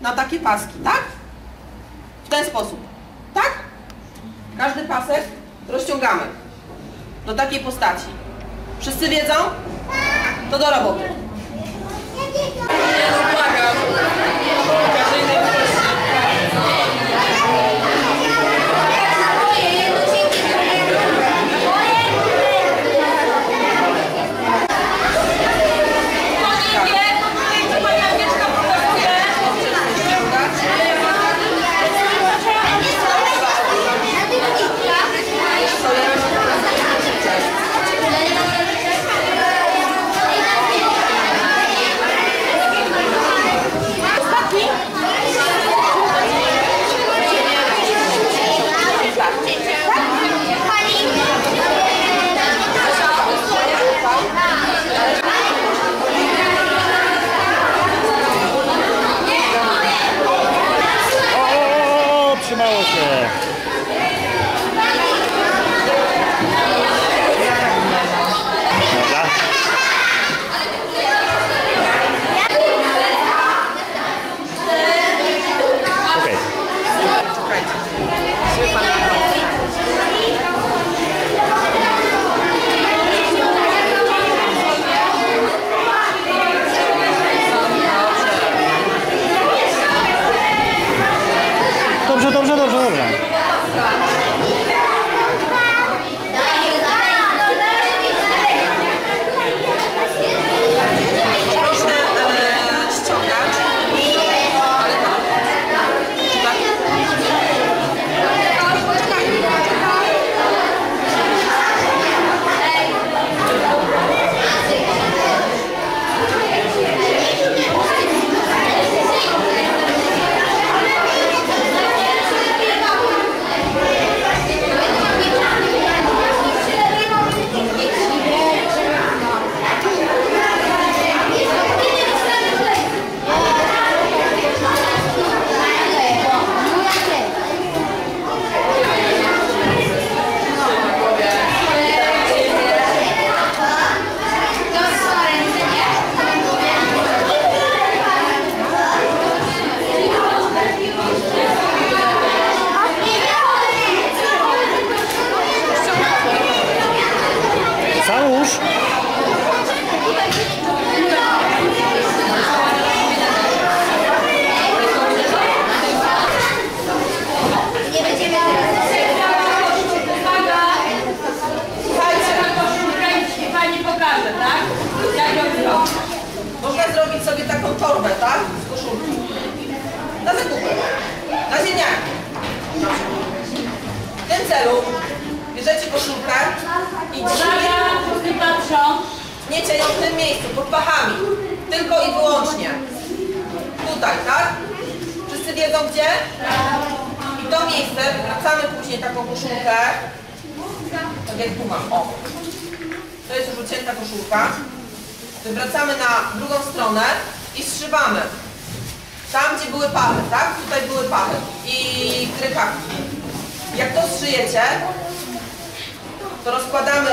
na takie paski, tak? W ten sposób, tak? Każdy pasek rozciągamy do takiej postaci. Wszyscy wiedzą? To do roboty. 勝負なん torbę, tak? Z koszulki. Na zakupy. Na ziemniaki. W tym celu bierzecie koszulkę i. Tniecie ją w tym miejscu, pod pachami. Tylko i wyłącznie. Tutaj, tak? Wszyscy wiedzą gdzie? I to miejsce wracamy później taką koszulkę. Tak jak tu mam, o. To jest już ucięta koszulka. Wracamy na drugą stronę i zszywamy. Tam, gdzie były pachy, tak? Tutaj były pachy i krykawki. Jak to zszyjecie, to rozkładamy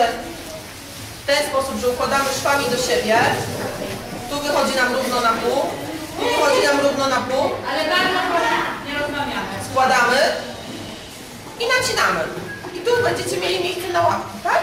w ten sposób, że układamy szwami do siebie. Tu wychodzi nam równo na pół, tu wychodzi nam równo na pół. Ale bardzo nie rozmawiamy. Składamy i nacinamy. I tu będziecie mieli miejsce na łapki, tak?